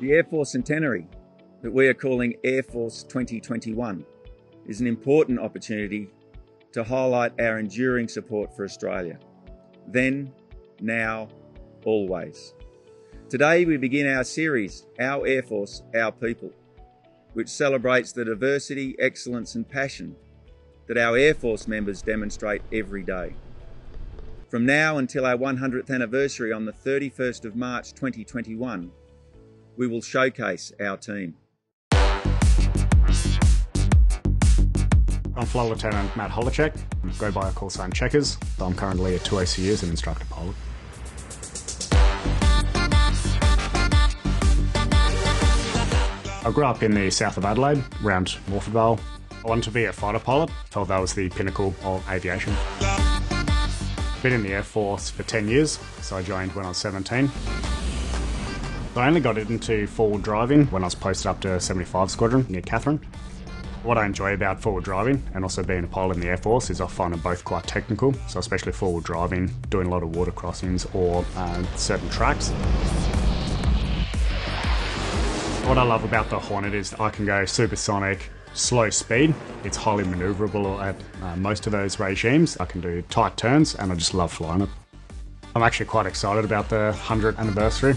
The Air Force Centenary, that we are calling Air Force 2021, is an important opportunity to highlight our enduring support for Australia. Then, now, always. Today we begin our series, Our Air Force, Our People, which celebrates the diversity, excellence, and passion that our Air Force members demonstrate every day. From now until our 100th anniversary on the 31st of March 2021, we will showcase our team. I'm Flight Lieutenant Matt Holecek, go by a call sign Checkers. I'm currently at 2OCU as an instructor pilot. I grew up in the south of Adelaide, around Morphett Vale. I wanted to be a fighter pilot, felt that was the pinnacle of aviation. Been in the Air Force for 10 years, so I joined when I was 17. I only got into forward driving when I was posted up to 75 Squadron near Katherine. What I enjoy about forward driving and also being a pilot in the Air Force is I find them both quite technical, so especially forward driving, doing a lot of water crossings or uh, certain tracks. What I love about the Hornet is I can go supersonic, slow speed. It's highly maneuverable at uh, most of those regimes. I can do tight turns and I just love flying it. I'm actually quite excited about the 100th anniversary.